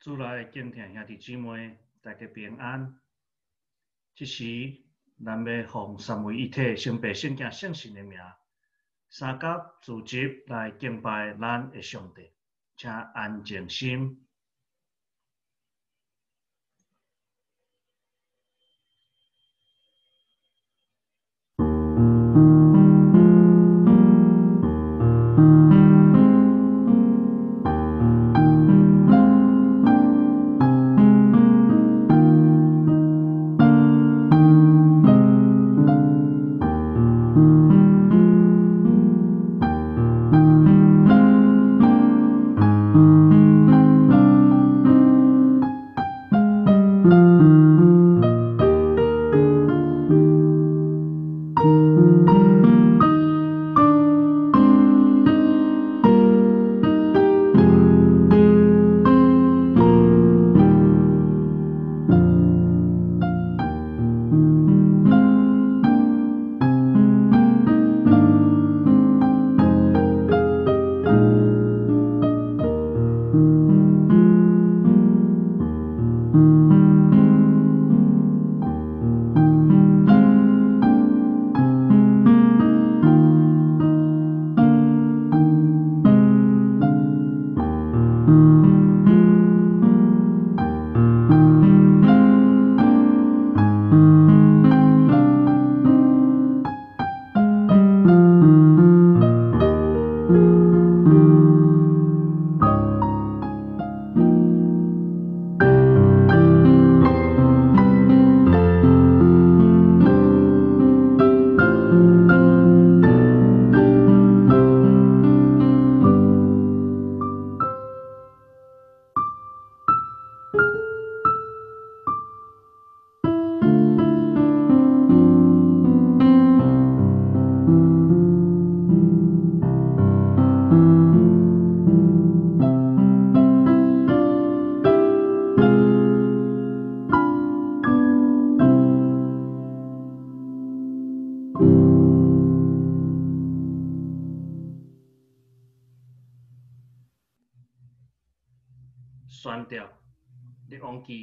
主来敬听兄弟姊妹，大家平安。即时，咱要奉三位一体、圣白圣子、圣神的名，三甲组织来敬拜咱的上帝，请安静心。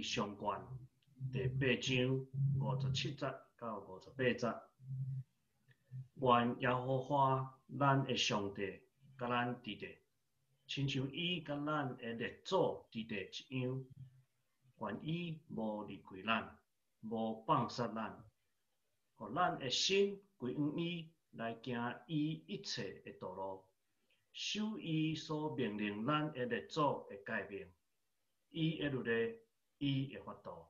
上卷第八章五十七节到五十八节。愿耶和华咱的上帝甲咱伫地，亲像伊甲咱的列祖伫地一样。愿伊无离开咱，无放杀咱，互咱的心归向伊，来行伊一切的道路，守伊所命令咱的列祖的诫命。伊会律例，伊会法度。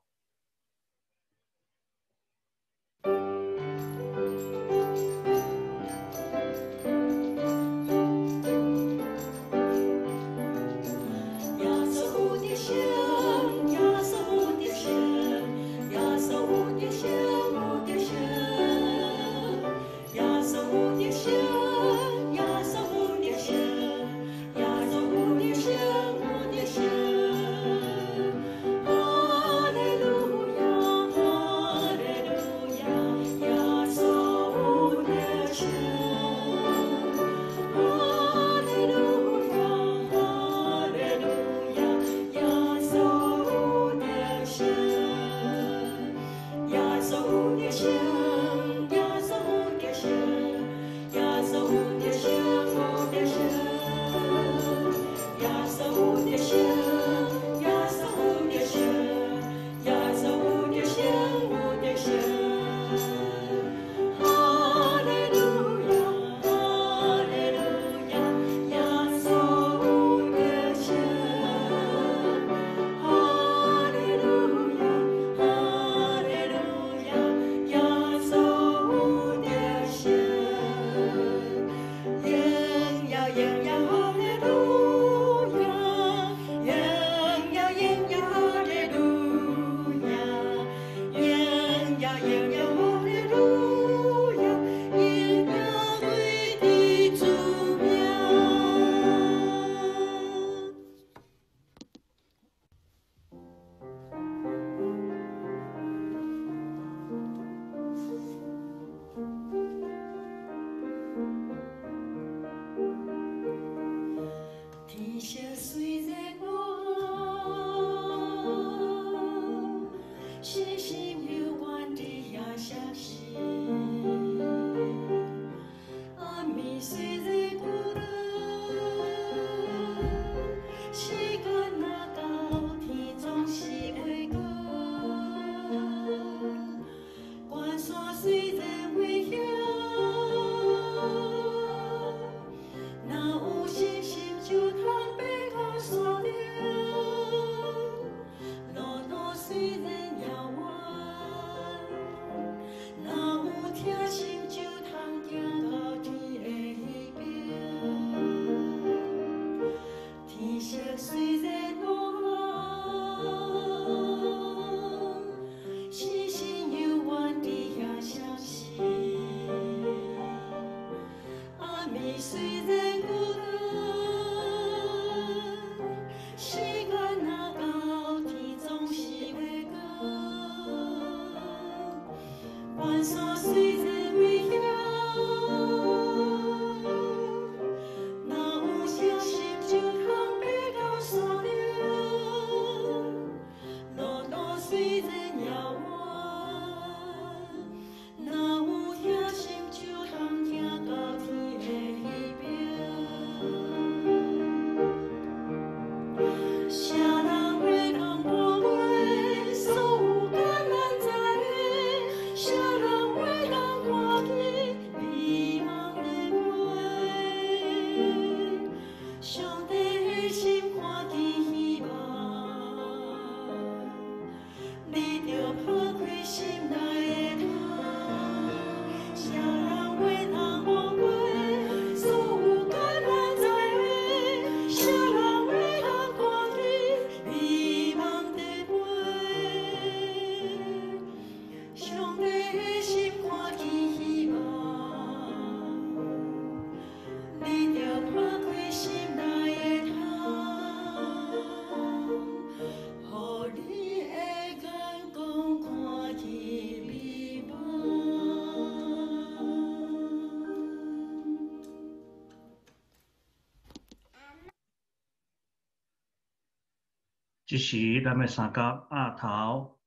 即时，咱要三甲阿头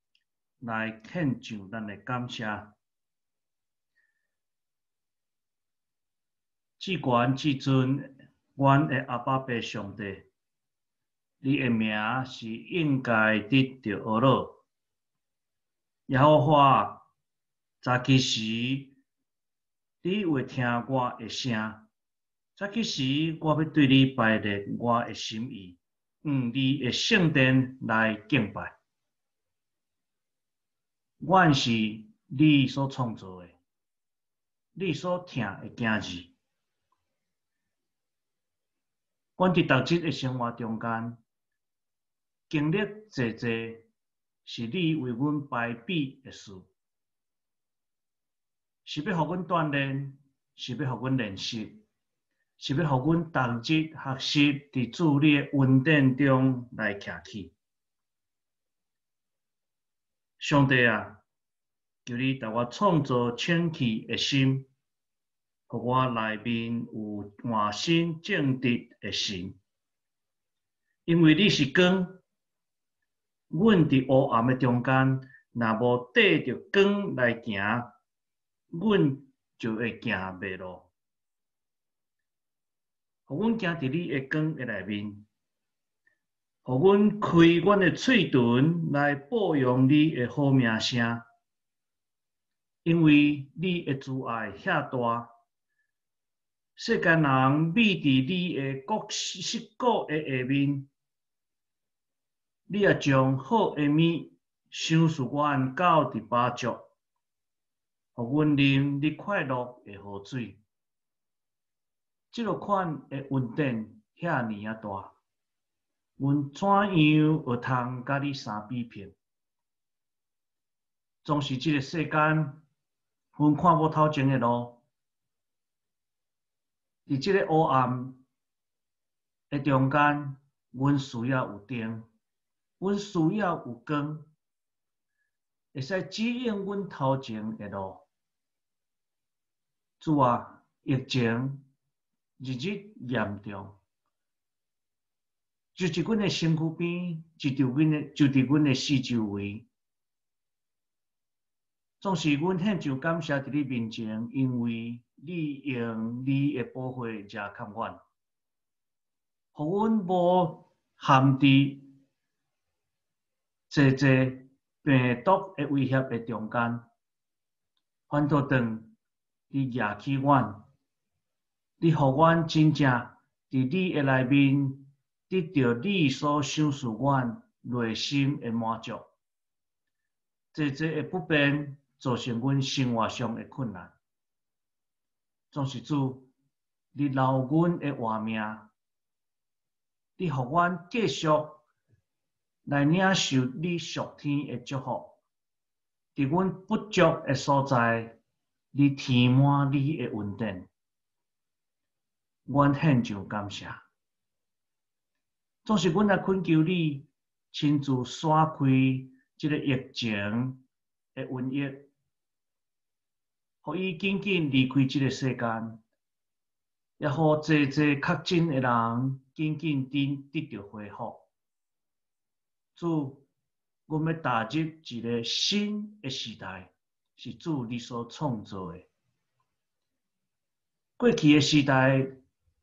来献上咱的感谢。至关至尊，阮的阿爸爸上帝，你的名是应该得着阿乐。然后话，早起时，你会听我的声。早起时，我要对你拜列我的心意。用你的圣殿来敬拜，阮是你所创造的，你所听的经字。阮伫逐日的生活中间，经历济济，是你为阮排比的事，是要互阮锻炼，是要互阮练习。是要互阮逐日学习伫主你诶稳定中来徛起。上帝啊，求你带我创造清气诶心，互我内面有换心正直诶心。因为你是光，阮伫黑暗诶中间，若无缀着光来行，阮就会行袂落。互阮行伫你诶光诶内面，互阮开阮诶喙唇来播扬你诶好名声，因为你诶慈爱遐大，世间人秘伫你诶各十个诶下面，你也将好诶物赏赐阮到伫巴足，互阮啉你快乐诶河水。即落款诶稳定遐尼啊大，阮怎样会通甲你相比拼？总是即个世间，阮看无头前诶路，伫即个黑暗诶中间，阮需要有灯，阮需要有光，会使指引阮头前诶路。主啊，疫情。日日严重，就伫阮诶身躯边，就伫阮诶，就伫阮诶四周围，总是阮献上感谢伫你面前，因为你用你的保护遮看阮，互阮无陷伫济济病毒的威胁的中间，反倒当你举起阮，你互阮真正伫你诶内面得到你所想事阮内心诶满足，济济的不便造成阮生活上诶困难，总是主，你留阮诶活命，你互阮继续。来领受你属天诶祝福，伫阮不足诶所在，你填满你的恩典，阮献上感谢。总是阮来恳求你亲自刷开这个疫情的瘟疫，互伊紧紧离开这个世间，也互济济确诊的人紧紧得得到恢复。祝，我们踏入一个新的时代，是祝你所创造的。过去的时代，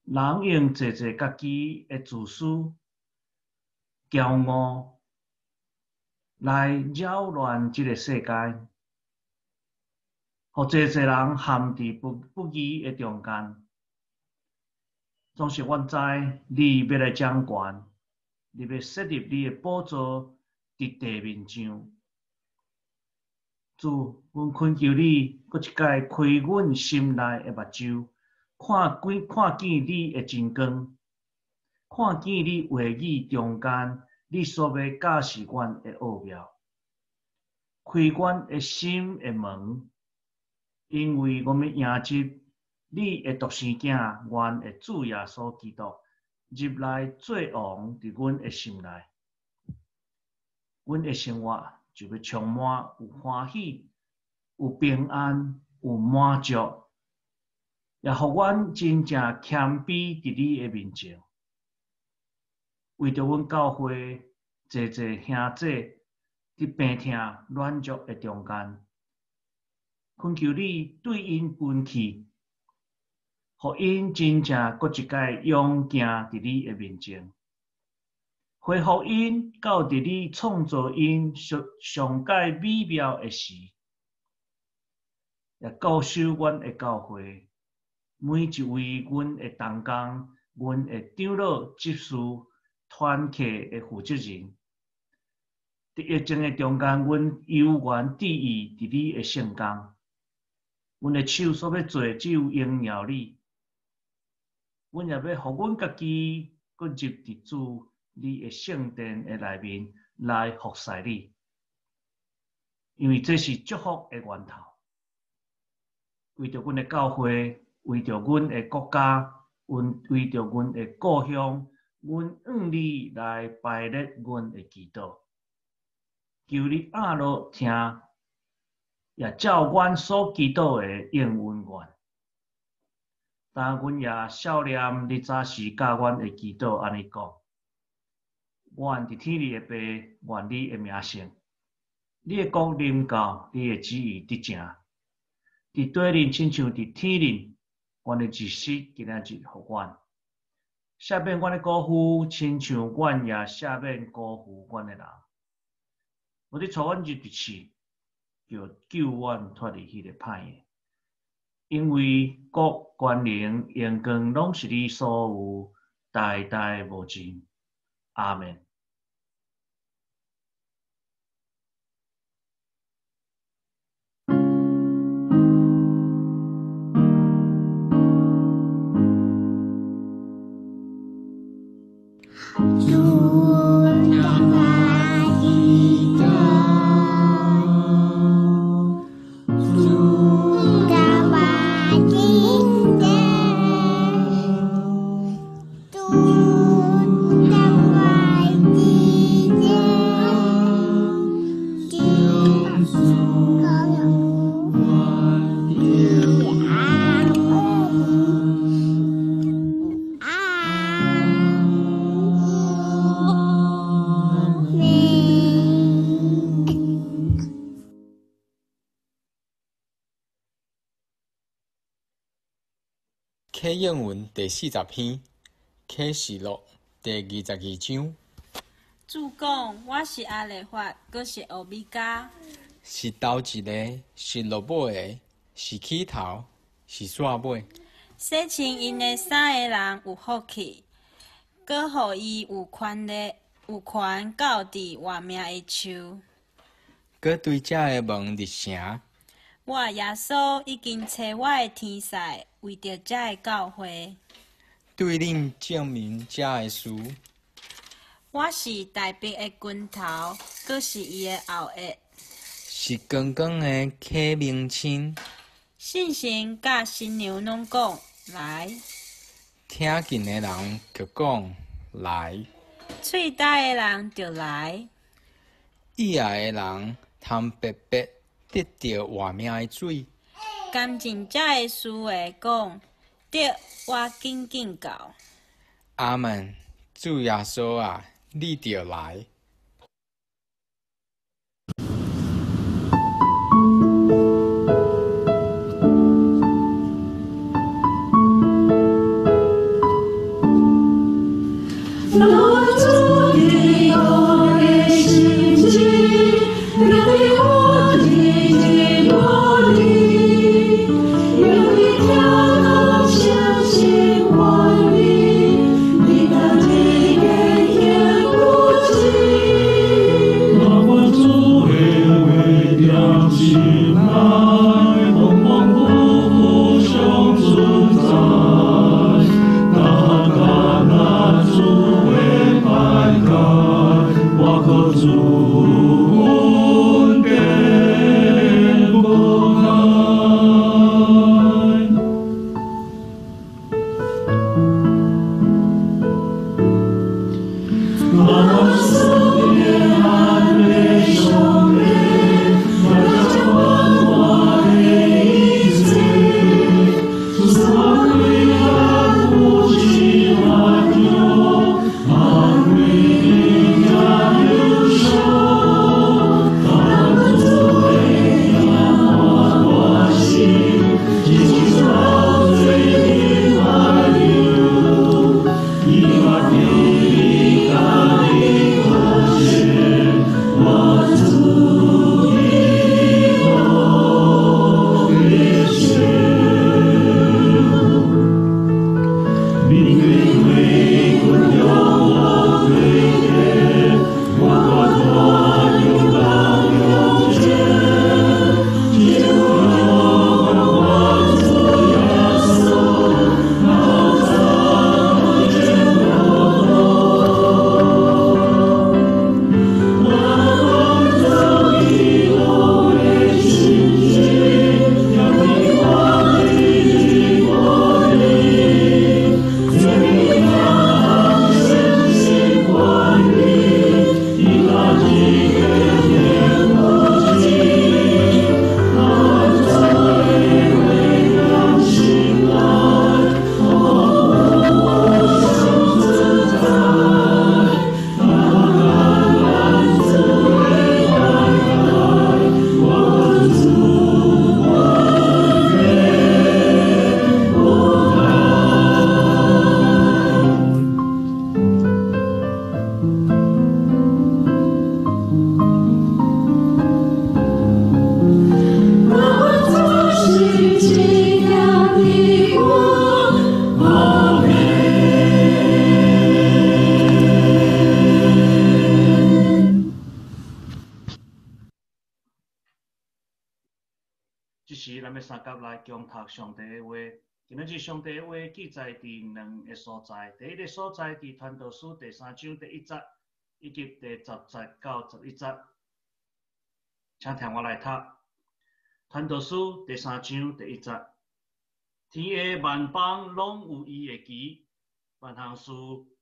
人用济济家己的自私、骄傲来扰乱这个世界，互济济人陷伫不不义的中间。总是阮知你要来掌权。你要设立你的宝座伫地面上，主，阮恳求你，搁一届开阮心内诶目睭，看见看见你的真光，看见你话语中间你所要教示阮的奥妙，开阮的心的门，因为我们迎接你的独生子，阮的主耶稣基督。入来做王伫阮的心内，阮的生活就要充满有欢喜、有平安、有满足，也互阮真正谦卑伫你诶面前。为着阮教会济济兄弟伫病痛软弱诶中间，恳求你对因军气。互因真正搁一届勇行伫你诶面前，恢复因到伫你创造因上上界美妙诶时，也告诉阮诶教会每一位阮的同工、阮的长老、执事、团契的负责人，伫疫情的中间，阮有缘第意伫你的圣工，阮的手所要做，只有荣耀你。阮也要互阮家己，搁入伫主你的圣殿的内面来服侍你，因为这是祝福的源头。为着阮的教会，为着阮的国家，为为着阮的故乡，阮愿你来拜列阮的祈祷，求你阿罗听，也照阮所祈祷的应允愿。但阮也少念你早时教阮的祈祷，安尼讲：愿伫天里的爸，愿你的名声，你的国临到，你的旨意得成。伫地里亲像伫天里，阮诶知识今仔日互阮，下面阮诶辜负，亲像阮也下面辜负阮诶人。我伫初阮日伫起，就救阮脱离迄个歹诶。因为国关灵阳光拢是你所有，代代无尽。阿门。应文第四十篇，启示录第二十二章。主讲，我是阿里法，阁是欧米伽，是头一个，是落尾个，是起头，是煞尾。洗清因的三个人有福气，阁互伊有权利，有权到伫活命的树。阁对遮个门立城。我耶稣已经找我的天使，为着遮个教会。对恁证明遮个事。我是大兵的军头，阁是伊的后裔。是刚刚的启明星。信心甲新娘拢讲来。听见的人就讲来。喙呆的人就来。意爱的人通白白。得到活命的水，甘真正的事会讲，得我紧紧到。阿门，主耶稣啊，你就来。在。第一个所在伫《团道书》第三章第一节，以及第十节到十一节。请听我来读《团道书》第三章第一节：天下万邦拢有伊的旗，万行事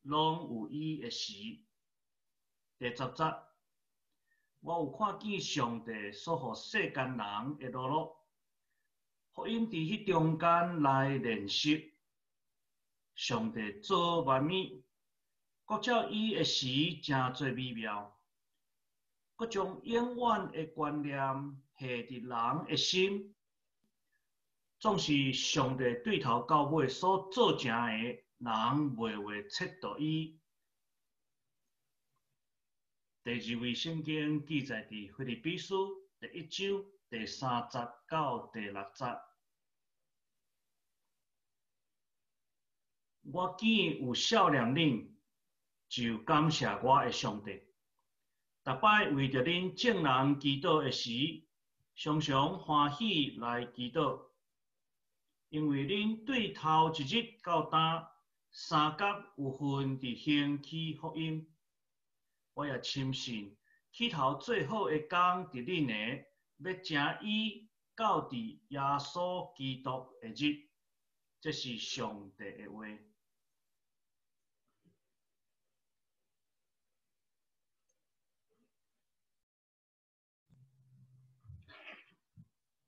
拢有伊的时。第十节：我有看见上帝所予世间人的路路。福音伫迄中间来练习，上帝做完美，国照伊的时诚做美妙，国将永远的观念下伫人的心，总是上帝对头到尾所做成的，人未会测度伊。第二位圣经记载伫腓立比书第一章第三节到第六节。我见有少年恁，就感谢我的上帝。逐摆为着恁正人祈祷的时，常常欢喜来祈祷，因为恁对头一日到呾三甲有份伫兴起福音。我也深信，起头最好的工伫恁的，要请伊到伫耶稣基督的日，这是上帝的话。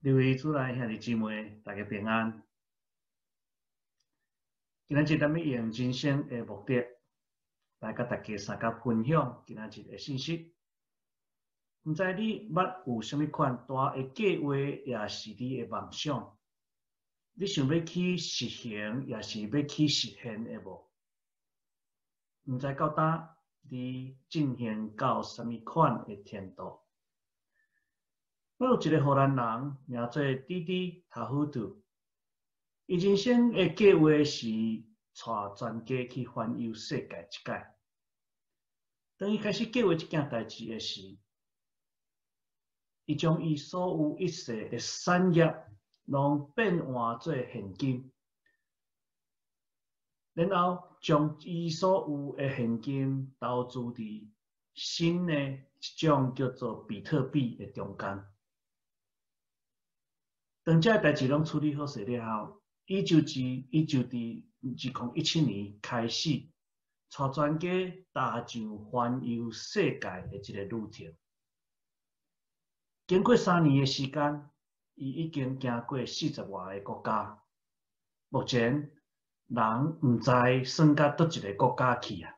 各位主内兄弟姊妹，大家平安。今仔日咱们用人生的目的来甲大家三甲分享今仔日的信息。毋知你捌有啥物款大的计划，也是你的梦想？你想要去实行，也是要去实现的无？毋知到呾你进行到啥物款的程度？我有一个荷兰人，名做滴滴塔夫杜。伊人生的计划是带全家去环游世界一届。当伊开始计划这件代志的时，伊将伊所有一切的产业，拢变换做现金，然后将伊所有的现金投资伫新的一种叫做比特币的中间。当这代志拢处理好势了后，伊就自伊就伫二零一七年开始，带全家踏上环游世界的一个路程。经过三年的时间，伊已经行过四十外个国家。目前，人毋知算到倒一个国家去啊！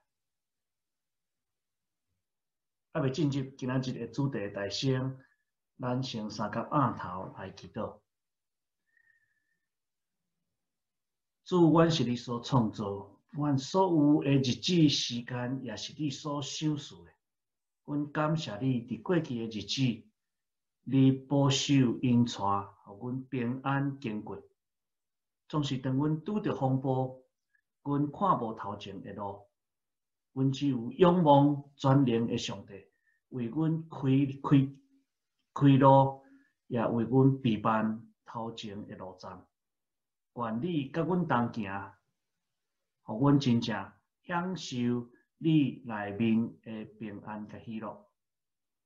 还未进入今仔日的主题大声，咱先三甲按头来祈祷。主，阮是你所创造，阮所有诶日子时间也是你所享受诶。阮感谢你，伫过去诶日子，你保守引带，互阮平安经过。总是当阮拄着风波，阮看无头前诶路，阮只有仰望全能诶上帝，为阮开开开路，也为阮备办头前诶路障。愿你甲阮同行，互阮真正享受你内面的平安甲喜乐。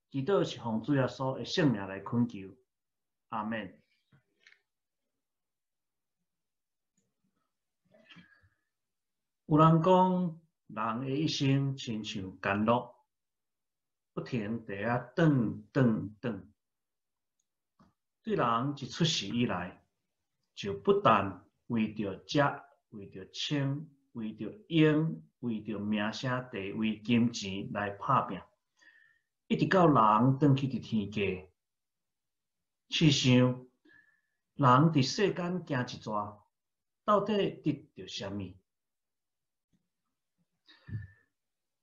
祈祷是奉主耶稣的圣名来恳求，阿门。有人讲，人的一生亲像甘露，不停地啊转转转。对人一出世以来，就不但为着食、为着穿、为着用、为着名声、地位、金钱来拍拼，一直到人转去伫天家。试想，人伫世间行一逝，到底得着啥物？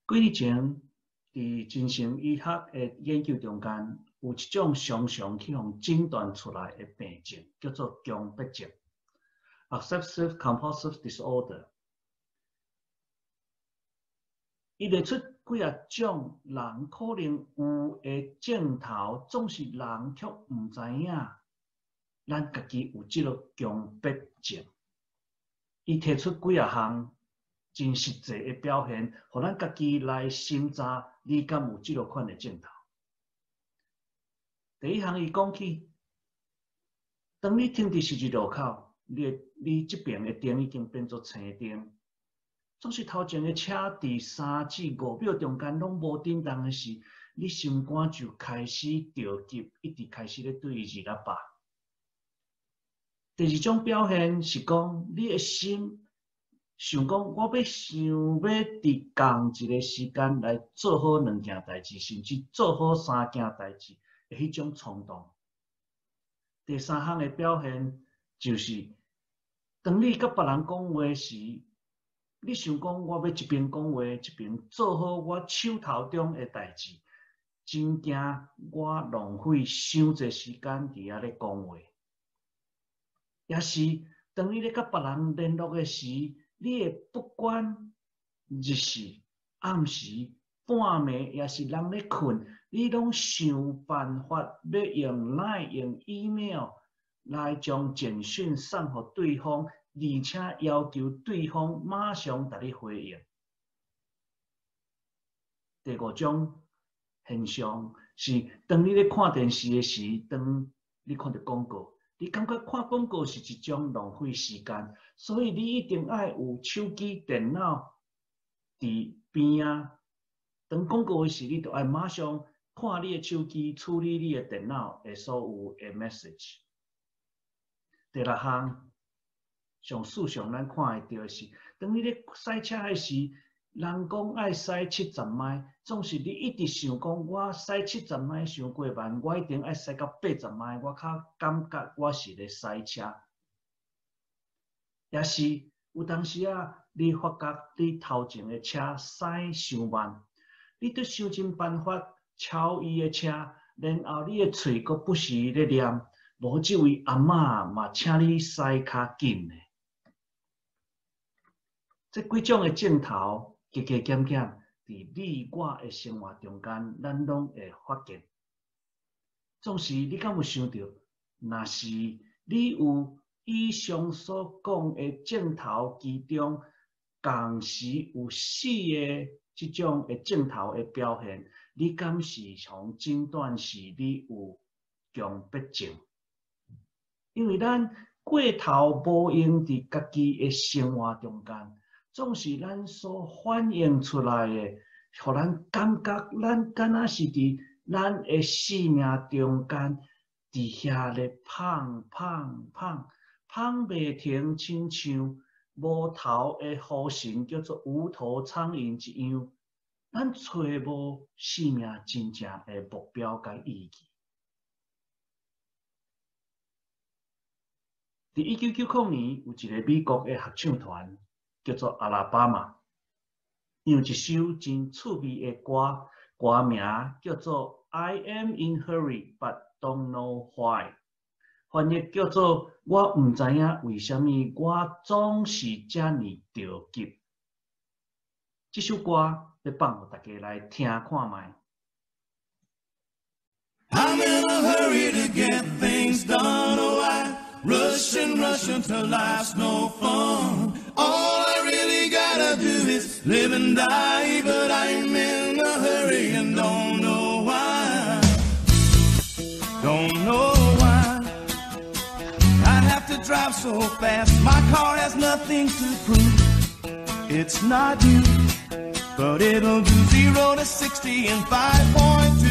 几年前，伫精神医学的研究中间，有一种常常去互诊断出来的病症，叫做强迫症 （obsessive compulsive disorder）。伊列出几啊种人可能有诶症头，总是人却毋知影，咱家己有即个强迫症。伊提出几啊项真实际诶表现，互咱家己来审查，你敢有即落款诶镜头？第一项，伊讲起，当你停伫十字路口，你你即边的灯已经变做青灯，总是头前的车伫三至五秒中间拢无叮当的时，你心肝就开始着急，一直开始咧对伊二喇叭。第二种表现是讲，你的心。想讲，我要想要伫共一个时间来做好两件代志，甚至做好三件代志，的迄种冲动。第三项的表现，就是当你甲别人讲话时，你想讲我要一边讲话，一边做好我手头中诶代志，真惊我浪费伤济时间伫遐咧讲话。也是当你咧甲别人联络诶时，你会不管日时、暗时、半暝，也是人咧困，你拢想办法要用来用 email 来将简讯送互对方。而且要求对方马上答你回应。第五种现象是，当你咧看电视的时，当你看到广告，你感觉看广告是一种浪费时间，所以你一定爱有手机、电脑伫边啊。当广告的时，你就爱马上看你的手机，处理你的电脑的所有的 message。第六项。上事上咱看会到是，当你咧赛车诶时，人讲爱赛七十迈，总是你一直想讲，我赛七十迈伤过慢，我一定爱赛到八十迈，我较感觉我是咧赛车。也是有当时啊，你发觉你头前诶车驶伤慢，你得想尽办法超伊诶车，然后你诶喙阁不时咧念，无即位阿嬷嘛，请你使较紧诶。即几种诶镜头，加加减减，伫你我诶生活中间，咱拢会发现。总是你敢有想到，若是你有以上所讲诶镜头其中，同时有四个即种诶镜头诶表现，你敢是从诊断是你有强迫症？因为咱过头无用伫家己诶生活中间。总是咱所反映出来诶，互咱感觉咱敢若是伫咱诶生命中间，伫遐咧胖胖胖胖袂停，亲像无头的呼神，叫做无头苍蝇一样。咱找无生命真正诶目标甲意义。伫一九九九年，有一个美国的合唱团。叫做阿拉巴马，有一首真趣味的歌，歌名叫做 I am in hurry but don't know why，翻译叫做我毋知影为虾米我总是遮尼着急。这首歌要放互大家来听看卖。Live and die, but I'm in a hurry and don't know why. Don't know why. I have to drive so fast. My car has nothing to prove. It's not you, but it'll do zero to 60 in 5.2.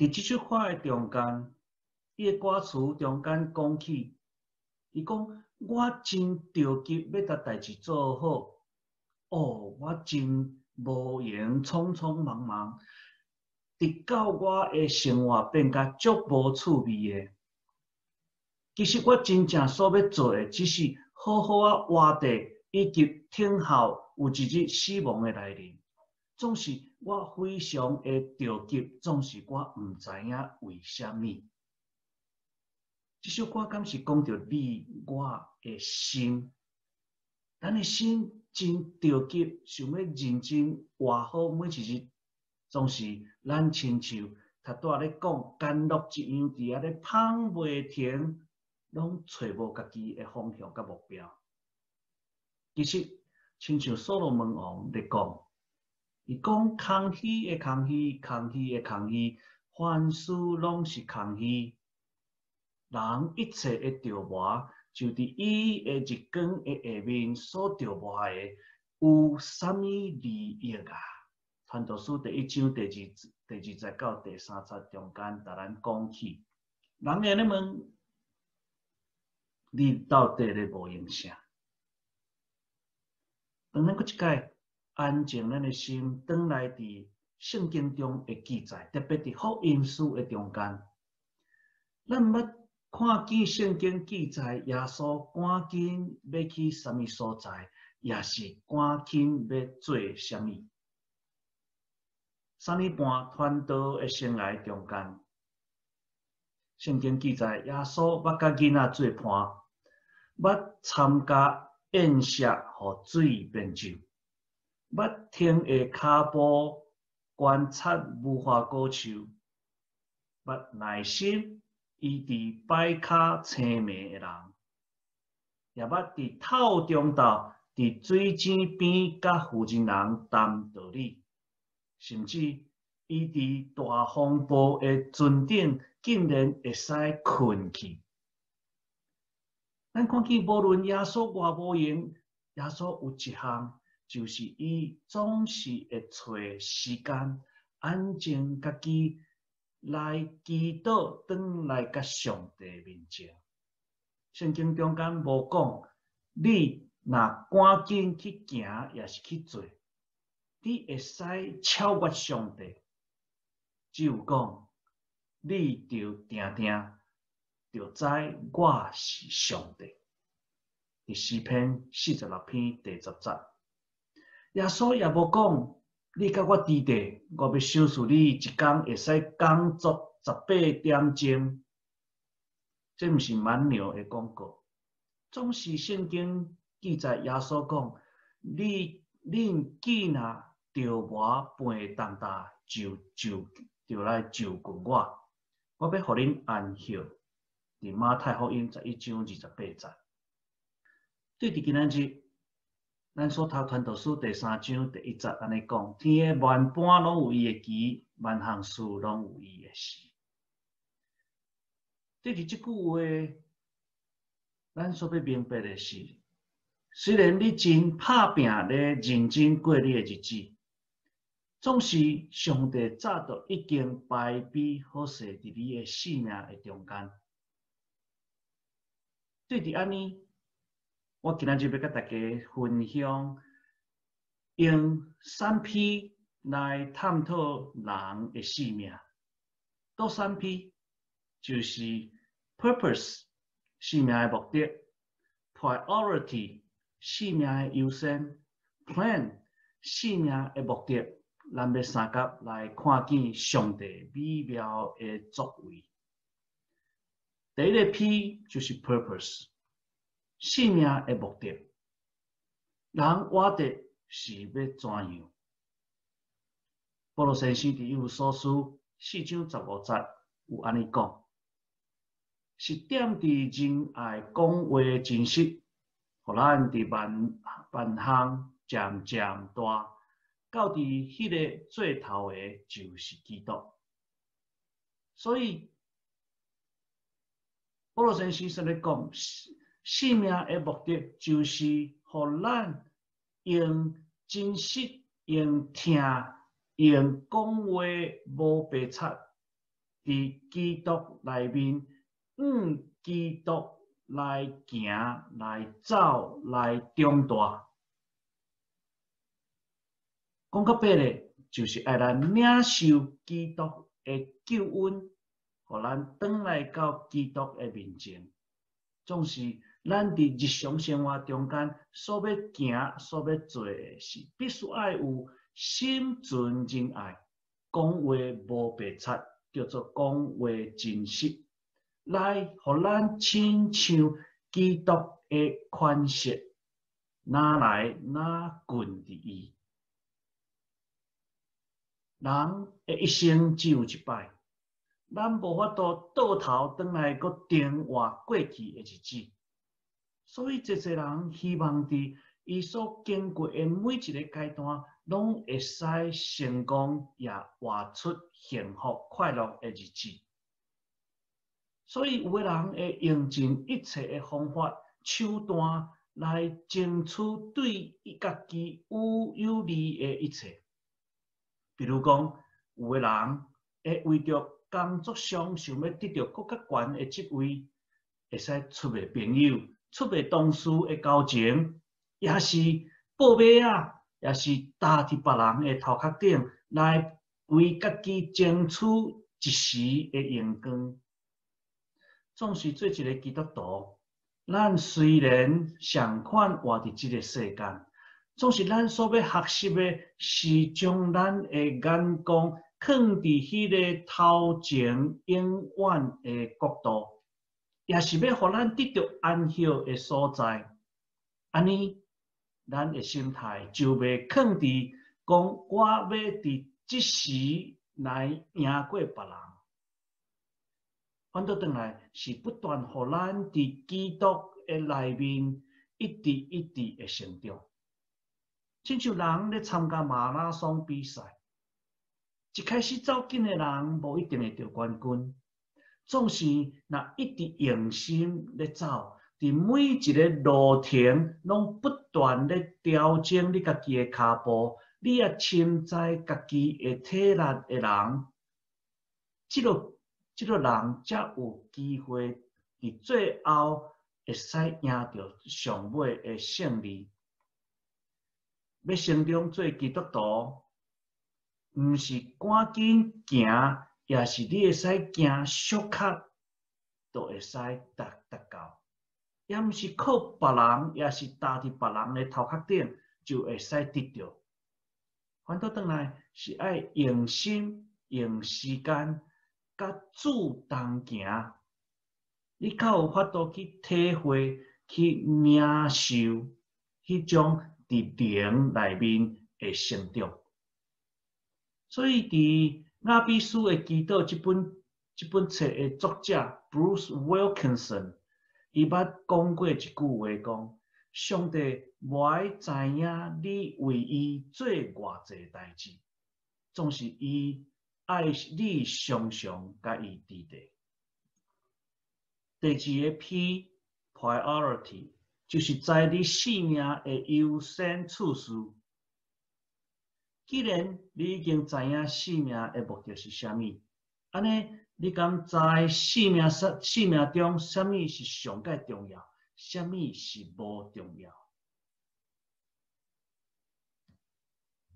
伫即句话诶中间，伊诶歌词中间讲起，伊讲我真着急要甲代志做好，哦，我真无闲，匆匆忙忙，直到我诶生活变甲足无趣味诶。其实我真正所要做诶，只是好好啊活着，以及听候有一日死亡诶来临。总是我非常的着急，总是我毋知影为虾米。这首歌敢是讲着你我的心，咱的心真着急，想要认真活好每一日。总是咱亲像他拄仔咧讲，甘露一样，伫遐咧捧袂停，拢找无家己的方向甲目标。其实，亲像所罗门王咧讲。伊讲空虚的空虚，空虚的空虚，凡事拢是空虚。人一切的着磨，就伫伊的日光的下面所着磨的，有啥物利益啊？传道书第一章第二第二节到第三节中间，甲咱讲起，人会咧问，你到底咧无用啥？当咱搁一解安静咱的心，转来伫圣经中的记载，特别伫福音书的中间，咱捌看见圣经记载耶稣赶紧要去什么所在，也是赶紧要做什么？三年半传道的生涯中间，圣经记载耶稣捌甲囡仔做伴，捌参加宴席，互水变酒，捌听下骹步观察无花果树，捌耐心。伊伫摆骹青梅的人，也捌伫透中道，伫水井边甲附近人谈道理，甚至伊伫大风暴的船顶，竟然会使困去。咱看见无论耶稣外无用，耶稣有一项，就是伊总是会找时间安静家己。来祈祷，转来甲上帝面前。圣经中间无讲，你若赶紧去行，也是去做，你会使超越上帝。只有讲，你着定定，着知我是上帝。第四篇四十六篇第十节，耶稣也无讲。你甲我伫地，我要收拾你一工会使工作十八点钟，这毋是蛮牛的广告。总是圣经记载耶稣讲：你恁既若着我背担担，就就就来就近我，我要互恁安息。伫马太福音十一章二十八节，对伫今仔日。咱所读传道书第三章第一节安尼讲：天诶万般拢有伊的奇，万项事拢有伊的事。对伫即句话，咱所要明白的是：虽然你真拍拼咧，认真过你诶日子，总是上帝早都已经排比好势伫你的生命诶中间。对伫安尼。我今日就要甲大家分享，用三 P 来探讨人的生命。多三 P 就是 purpose 生命的目的，priority 生命的优先，plan 生命的目的，咱要三甲来看见上帝美妙的作为。第一个 P 就是 purpose。生命的目的，人活着是要怎样？保罗先生伫伊有所书四章十五节有安尼讲：是点伫仁爱讲话真实，互咱伫万万项渐渐大，到伫迄个最头的，就是基督。所以保罗先生说咧讲。生命的目的就是，互咱用真实、用听、用讲话无白插，伫基督内面，用基督来行、来走、来长大。讲较白咧，就是爱咱领受基督的救恩，互咱转来到基督的面前，总是。咱伫日常生活中间所要行、所要做的是，必须爱有心存仁爱，讲话无白插，叫做讲话真实，来互咱亲像基督的款式，哪来哪近伫伊。人的一生只有一摆，咱无法度倒头转来，搁定活过去的日子。所以，这些人希望伫伊所经过的每一个阶段，拢会使成功，也活出幸福快乐的日子。所以，有个人会用尽一切的方法、手段来争取对伊家己有有利的一切。比如讲，有个人会为着工作上想要得到更加悬的职位。会使出卖朋友、出卖同事的交情，也是报马啊，也是搭伫别人的头壳顶来为家己争取一时的荣光。总是做一个基督徒，咱虽然上款活伫即个世间，总是咱所要学习的，是将咱的眼光放伫迄个头前永远的国度，也是要互咱得到安息的所在。安尼，咱的心态就袂放伫讲我要伫即时来赢过别人。反倒转来是不断互咱伫基督的内面一直一直的成长。亲像人咧参加马拉松比赛，一开始走紧的人无一定会得冠军，总是若一直用心咧走，伫每一个路程拢不断咧调整你家己的脚步，你也深知家己的体力的人，即个即个人才有机会伫最后会使赢着上尾的胜利。要成长做基督徒，毋是赶紧行，也是你会使行小卡，都会使达达到；也毋是靠别人，也是搭伫别人诶头壳顶，就会使得到。反倒转来是爱用心、用时间，甲主动行，你较有法度去体会、去领受迄种。伫灵内面诶成长，所以伫亚比书的祈祷这本这本册的作者 Bruce Wilkinson，伊捌讲过一句话，讲上帝无爱知影你为伊做偌济代志，总是伊爱你常常甲伊伫地。第二个 P priority。就是在你生命的优先次序。既然你已经知影生命的目的是啥物，安尼你敢知生命生生命中啥物是上界重要，啥物是无重要？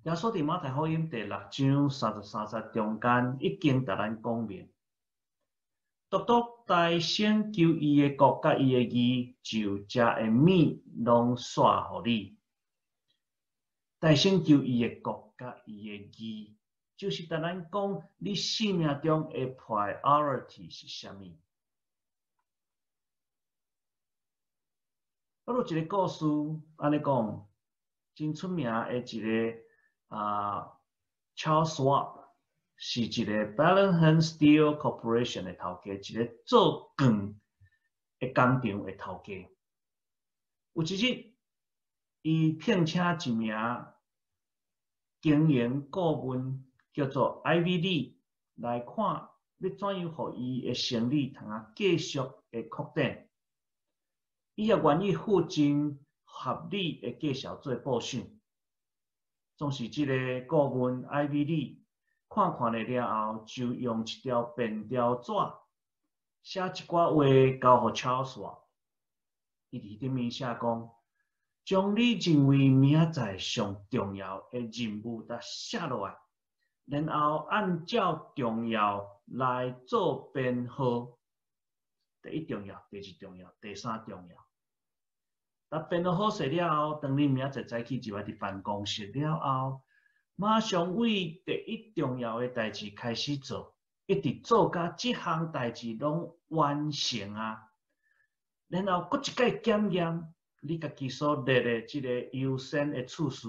耶稣伫马太福音第六章三十三节中间已经甲咱讲明。独独大声求伊的国甲伊的义，就食的米拢煞互你。大声求伊的国甲伊诶义，就是甲咱讲你生命中诶 priority 是啥物？我有一个故事，安尼讲，真出名诶一个啊，Charles Schwab。是一个 Balance Steel Corporation 诶头家，一个做钢诶工厂诶头家。有一日，伊聘请一名经营顾问，叫做 IVD 来看，要怎样互伊诶生意通啊继续的扩展。伊也愿意付真合理诶介绍做报讯。总是即个顾问 IVD。看看了了后，就用一条便条纸写一寡话交互超煞。伊伫顶面写讲，将你认为明仔上重要诶任务甲写落来，然后按照重要来做编号。第一重要，第二重要，第三重要。那编号好势了后，当你明仔载早起就要伫办公室了后。马上为第一重要诶代志开始做，一直做甲即项代志拢完成啊。然后搁一届检验你家己所列的即个优先的次序。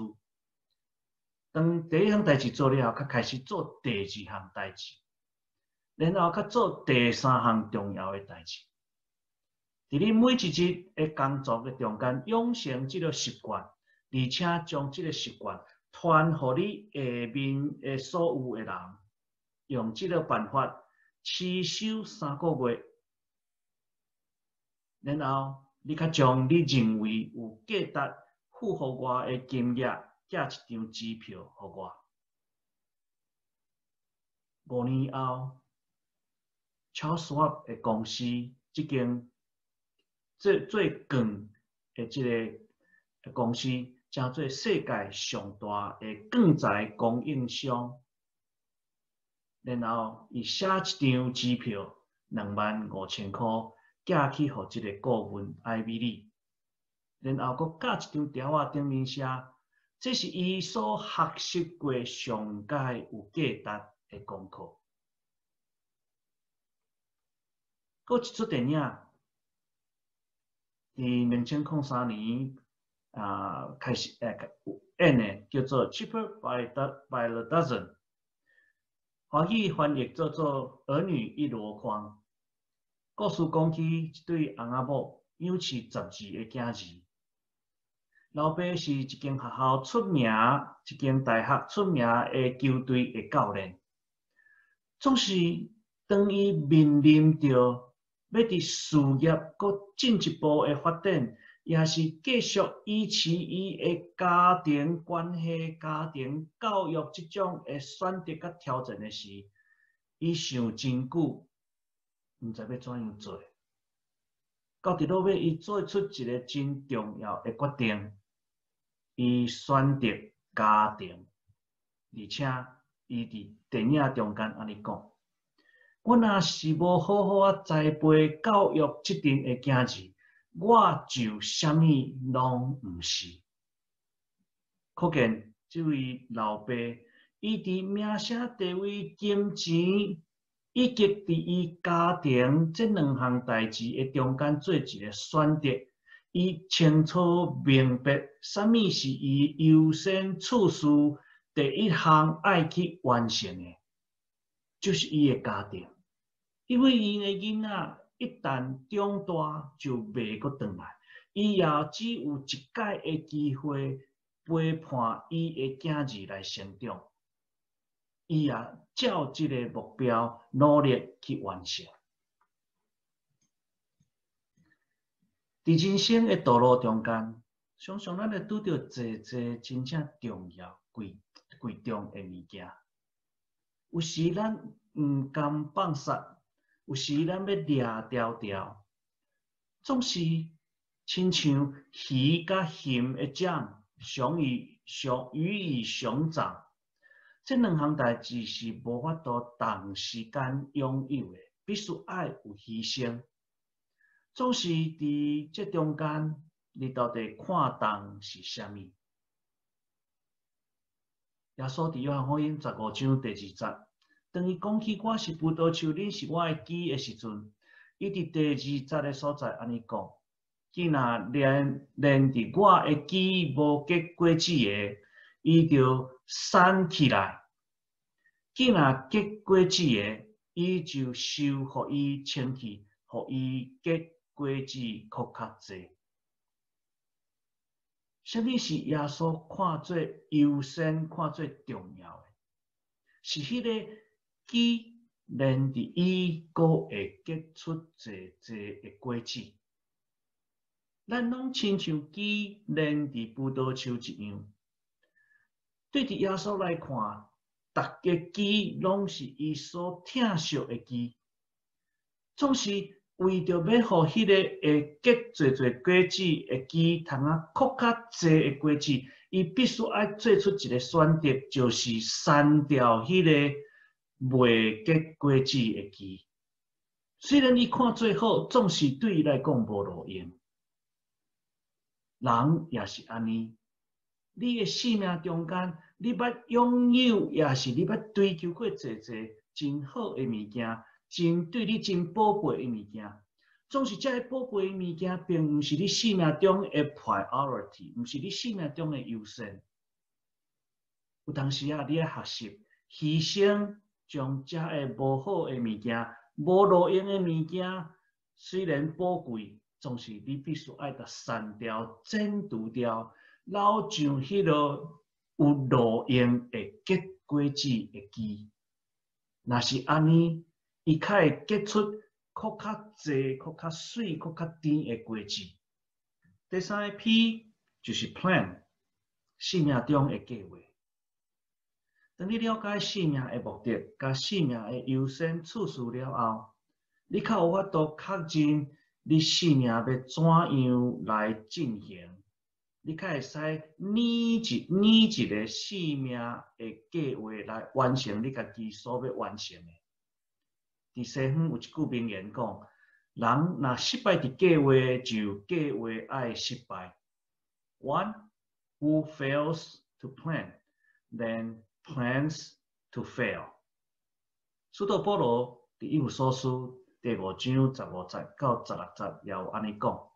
当第一项代志做了后，较开始做第二项代志，然后较做第三项重要的代志。伫你每一日的工作的中间，养成即个习惯，而且将即个习惯。传互你下面诶所有诶人，用即个办法持守三个月，然后你较将你认为有价值付互我诶金额寄一张支票互我。五年后，超帅诶公司即间最最近诶即个公司，正做世界上大诶钢材供应商。然后伊写一张支票，两万五千块，寄去互即个顾问艾米丽。然后佫加一张条仔顶面写，这是伊所学习过上界有价值的功课。佫一出电影，伫两千零三年啊开始诶演诶，叫做《Cheaper by the by the Dozen》。华语翻译做做儿女一箩筐。故事讲起一对翁仔某养饲十二个囝儿。老爸是一间学校出名、一间大学出名的球队的教练，总是当伊面临着要伫事业搁进一步的发展。也是继续维持伊的家庭关系、家庭教育即种的选择甲挑战的时，伊想真久，毋知要怎样做。到伫落尾，伊做出一个真重要的决定，伊选择家庭，而且伊伫电影中间安尼讲：我若是无好好啊栽培教育即阵的囝儿。我就啥物拢毋是，可见这位老爸，伊伫名声地位、金钱，以及伫伊家庭这两项代志诶中间做一个选择，伊清楚明白啥物是伊优先处事第一项爱去完成诶，就是伊诶家庭，因为伊诶囡仔。一旦长大，就未阁倒来。伊也只有一届诶机会陪伴伊诶囝儿来成长。伊也照即个目标努力去完成。伫人生诶道路中间，常常咱会拄着侪侪真正重要、贵贵重诶物件。有时咱毋甘放杀。有时咱要掠条条，总是亲像鱼甲虾的掌，相遇相鱼与相掌，这两项代志是无法度同时间拥有的，必须爱有牺牲。总是伫这中间，你到底看重是虾米？耶稣伫约翰福音十五章第二节。当伊讲起我是葡萄树，恁是我的枝的时阵，伊伫第二节的所在安尼讲：，既然连连伫我的枝无结果子的，伊就散起来；，既然结果子的，伊就收互伊清气，互伊结果子搁较济。什么是耶稣看做优先、看做重要的？是迄个。基连伫伊，阁会结出济济的果子。咱拢亲像基连伫葡萄树一样。对伫耶稣来看，逐个基拢是伊所疼惜的基，总是为着要互迄个会结济济果子的基，通啊扩较济的果子，伊必须爱做出一个选择，就是删掉迄个。未结果子的枝，虽然伊看最好，总是对伊来讲无路用。人也是安尼，你嘅生命中间，你捌拥有，也是你捌追求过济济真好嘅物件，真对你真宝贝嘅物件。总是这宝贝嘅物件，并毋是你生命中嘅 priority，毋是你生命中嘅优先。有当时啊，你爱学习牺牲。将遮个无好嘅物件、无路用嘅物件，虽然宝贵，总是你必须爱得删掉、剪除掉，老上迄落有路用会结果子的枝。若是安尼，伊较会结出较较济、较较水、较较甜的果子。第三个 P 就是 Plan，生命中的计划。当你了解生命的目的，甲生命的优先次序了后，你较有法度确认你生命要怎样来进行？你才会使拟一拟一个生命的计划来完成你家己所要完成的。伫西方有一句名言讲：人若失败伫计划，就计划爱失败。One who fails to plan, then plans to fail。苏多保罗伫以弗所书第五章十五节到十六节也有安尼讲。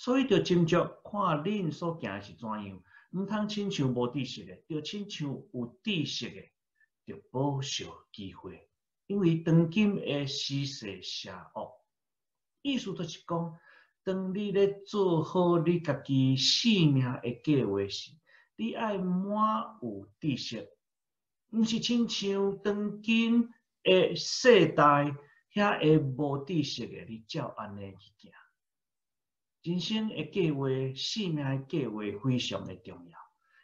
所以，着斟酌看恁所行是怎样，毋通亲像无知识诶，着亲像有知识诶，着保守机会。因为当今诶时势邪恶，意思就是讲，当你咧做好你家己性命诶计划时，你爱满有知识，毋是亲像当今诶世代遐会无知识诶，你照安尼去行。人生的计划、生命的计划非常的重要，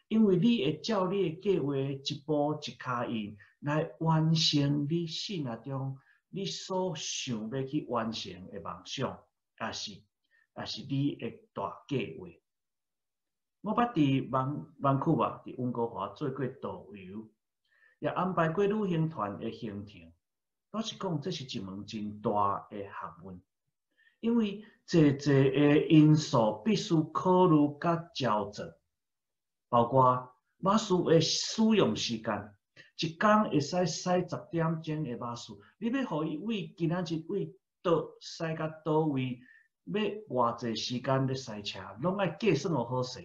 因为你会照你的计划一步一脚印来完成你生命中你所想要去完成的梦想，也是也是你的大计划。我捌伫万万库吧，伫温哥华做过导游，也安排过旅行团的行程。老实讲，这是一门真大的学问。因为侪侪个因素必须考虑甲调整，包括马术的使用时间，一工会使驶十点钟的马术，你要互伊为今仔日为倒驶到倒位，要偌济时间咧驶车，拢爱计算好势。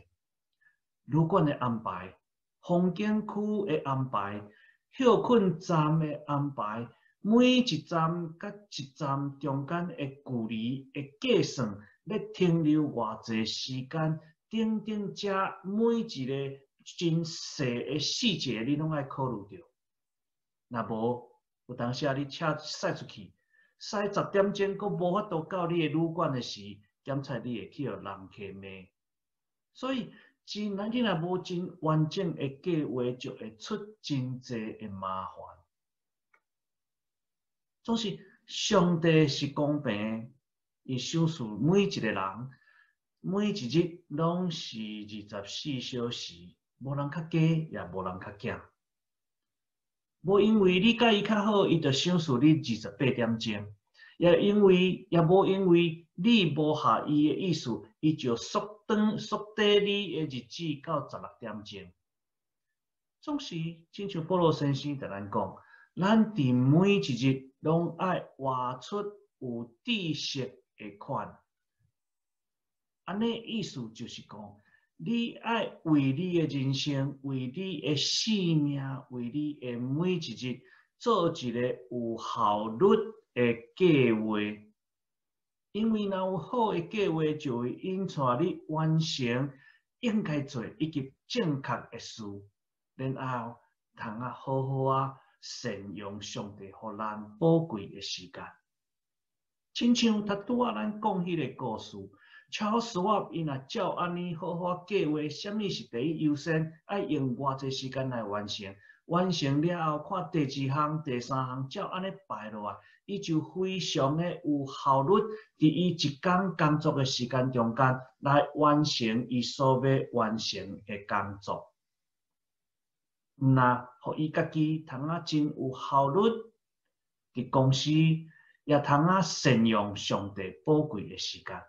旅馆的安排、风景区的安排、休困站的安排。每一站甲一站中间的距离的计算，要停留偌济时间，等等，遮每一个真细的细节，你拢爱考虑着。若无，有当时啊，你车驶出去，驶十点钟，阁无法度到你的旅馆的时，检查你会去互人客骂。所以，真咱你若无真完整的计划，就会出真济的麻烦。总是上帝是公平，伊赏赐每一个人，每一日拢是二十四小时，无人较加，也无人较减。无因为你甲伊较好，伊就赏赐你二十八点钟；也因为也无因为你无合伊的意思，伊就缩短缩短你的日子到十六点钟。总是亲像保罗先生甲咱讲，咱伫每一日。拢爱画出有知识的款，安尼意思就是讲，你爱为你的人生、为你的生命、为你的每一日做一个有效率的计划。因为若有好的计划，就会引出你完成应该做以及正确的事，然后通啊好好啊。善用上帝互咱宝贵的时间，亲像他拄仔咱讲迄个故事，超时我伊若照安尼好好计划，什么是第一优先，爱用偌济时间来完成，完成了后看第二项、第三项，照安尼排落来，伊就非常的有效率，伫伊一工工作诶时间中间来完成伊所要完成诶工作。那互伊家己通啊真有效率，伫公司也通啊善用上帝宝贵的时间。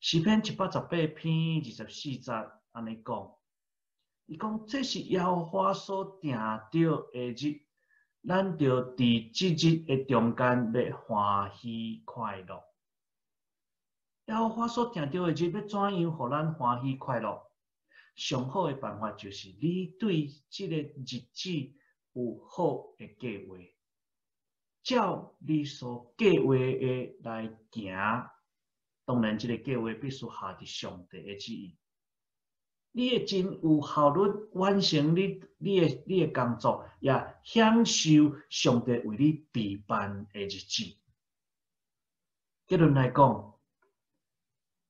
诗篇一百十八篇二十四节安尼讲，伊讲这是耶和华所定着的日，咱着伫即日的中间要欢喜快乐。耶和华所定着的日要怎样互咱欢喜快乐？上好的办法就是你对即个日子有好的计划，照你所计划的来行。当然，即个计划必须下伫上帝的旨意。你会真有效率完成你你的你的工作，也享受上帝为你备办的日子。结论来讲，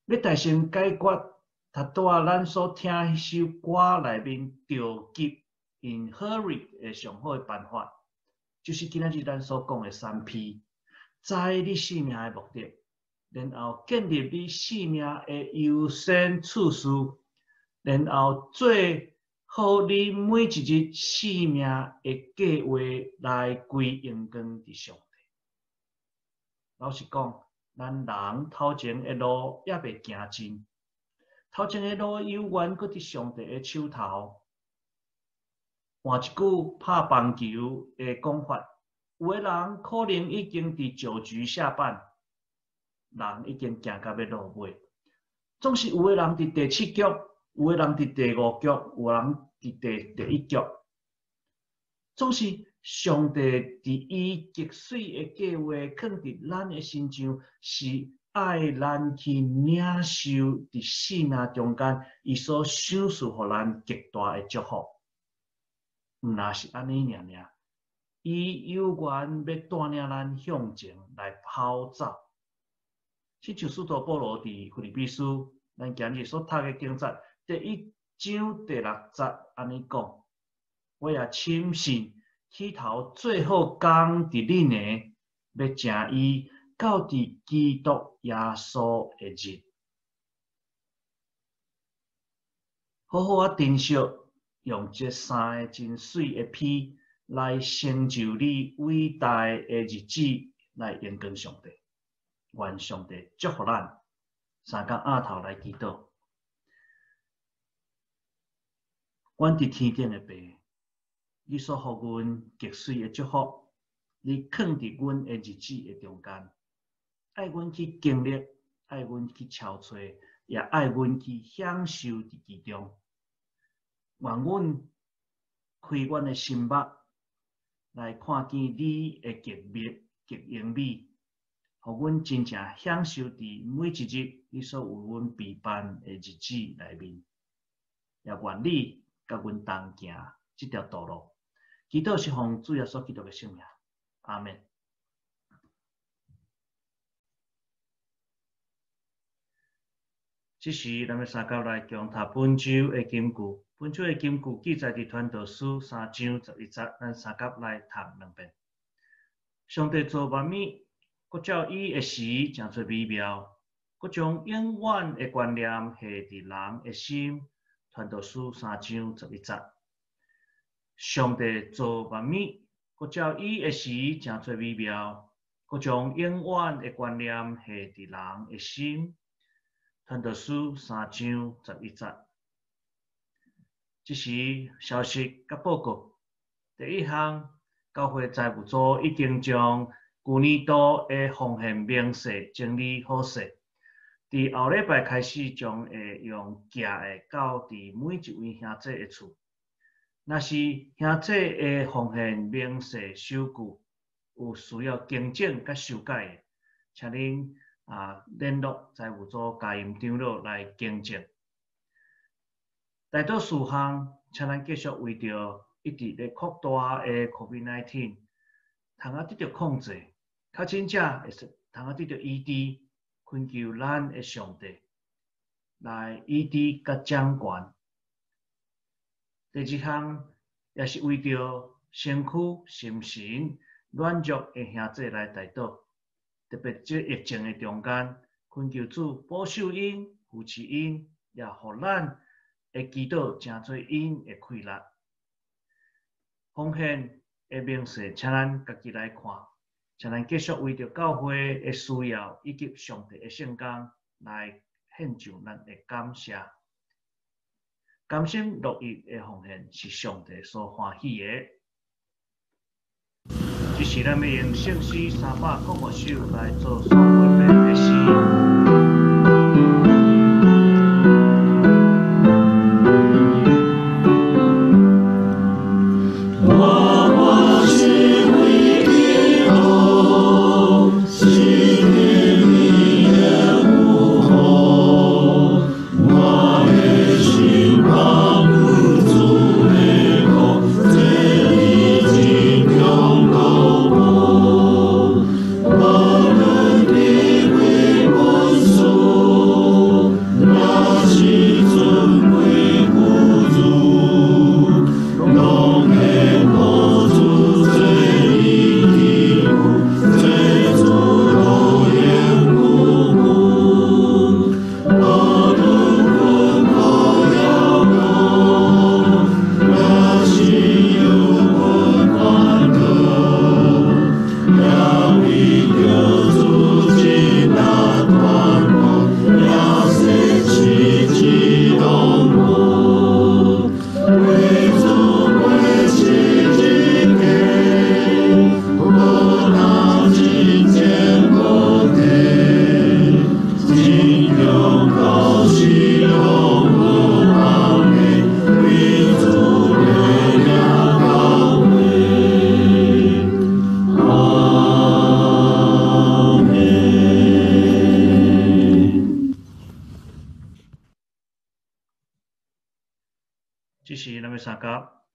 要大声解决。他拄啊，咱所听迄首歌内面着急 in hurry 诶上好诶办法，就是今仔日咱所讲诶三 P。知你生命诶目的，然后建立你生命诶优先次序，然后最好你每一日生命诶计划来归因跟伫上帝。老实讲，咱人头前诶路也未行真，头前的路有缘搁伫上帝诶手头。换一句拍棒球诶讲法，有诶人可能已经伫九局下半，人已经行到要落尾，总是有诶人伫第七局，有诶人伫第五局，有人伫第第一局，总是上帝伫伊极水诶计划放伫咱诶身上，是爱咱去领受伫生命中间伊所赏赐互咱极大的祝福。毋那是安尼尔尔，伊有缘要带领咱向前来跑走。即像使徒波罗伫腓立比书，咱今日所读的经节第一章第六节安尼讲：我也深信，起头最好讲伫恁呢，要正伊到伫基督耶稣的日，好好啊珍惜。用这三个真水的批来成就你伟大的日子，来应跟上帝，愿上帝祝福咱。三更阿头来祈祷，阮伫天顶的爸，你所互阮极水的祝福，你藏伫阮的日子的中间，爱阮去经历，爱阮去憔悴，也爱阮去享受伫其中。愿阮开阮的心目，来看见你的极美、极英美，互阮真正享受伫每一日你所为阮陪伴的日子内面，也愿你甲阮同行即条道路。祈祷是奉主耶稣基督的圣名，阿门。即时咱们三角来讲读本周的金句。本周的金句记载伫传道书三章十一节，咱三甲来读两遍。上帝做万物，国照伊的时诚做美妙，国将永远的观念下伫人的心。传道书三章十一节。上帝做万物，国照伊的时诚做美妙，国将永远的观念下伫人的心。传道书三章十一节。即时消息甲报告，第一项，教会财务组已经将旧年度的奉献明细整理好势，伫后礼拜开始将会用寄的到伫每一位兄弟的厝。若是兄弟的奉献明细收据有需要更正甲修改的，请恁啊联络财务组家营长老来更正。大多数项，请咱继续为着一直咧扩大的 COVID-19，通啊得到控制，较真正会是通啊得到医治，恳求咱的上帝来医治甲掌管。第二项也是为着身躯、心神软弱的兄弟来带祷，特别即疫情的中间，恳求主保守因、扶持因，也互咱。会祈祷真侪因会快乐，奉献的名示，请咱家己来看，请咱继续为着教会的需要以及上帝的圣工来献上咱的感谢。甘心乐意的奉献是上帝所欢喜的。是咱要用圣诗三百九十首来做所分别的诗。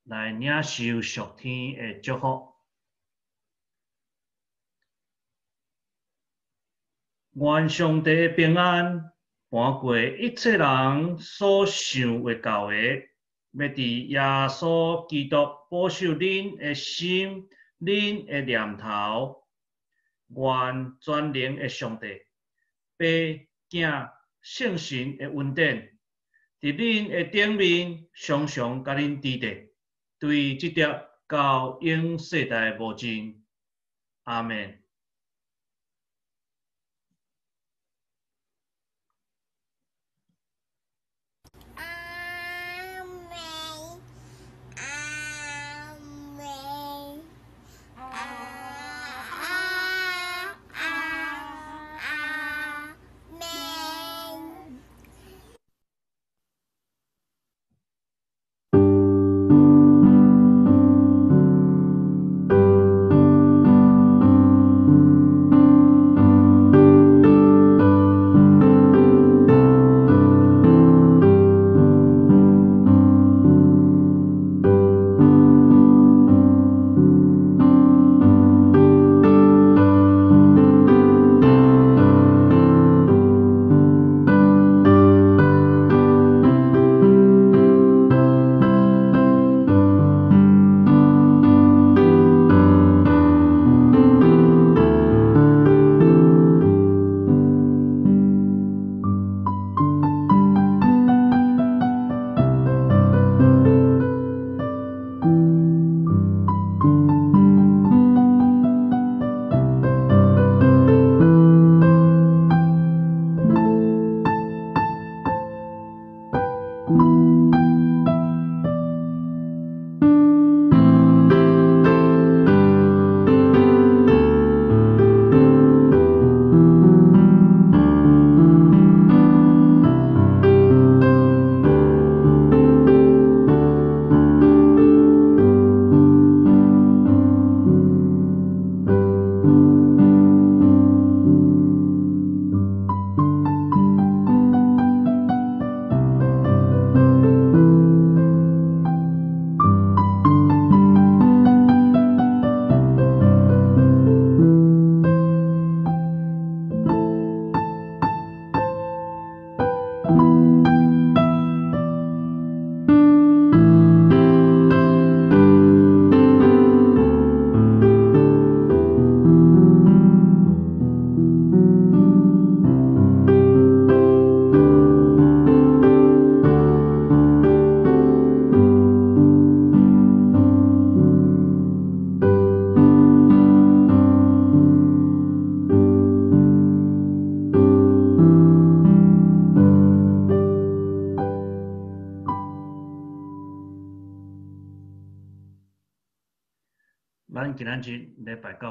来领受属天的祝福。愿上帝平安，伴过一切人所想的教会，要伫耶稣基督保守恁的心、恁的念头。愿全能的上帝，爸、囝、圣神的恩典，伫恁的顶面常常甲恁指点，对即条到永世代无尽。阿门。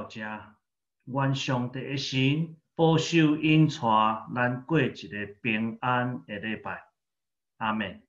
礼拜到遮，愿上帝的神保守引带咱过一个平安的礼拜，阿门。